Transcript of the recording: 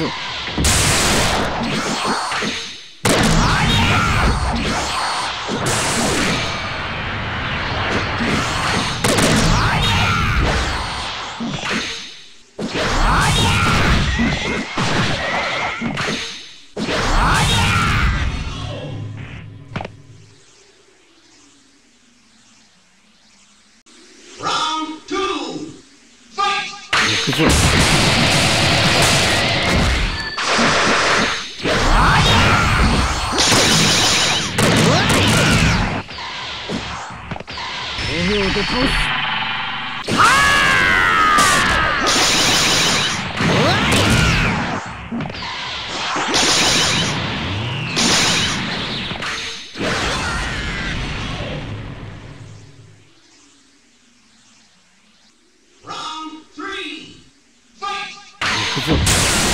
ぞ行くぞ 秒で倒す行くぞ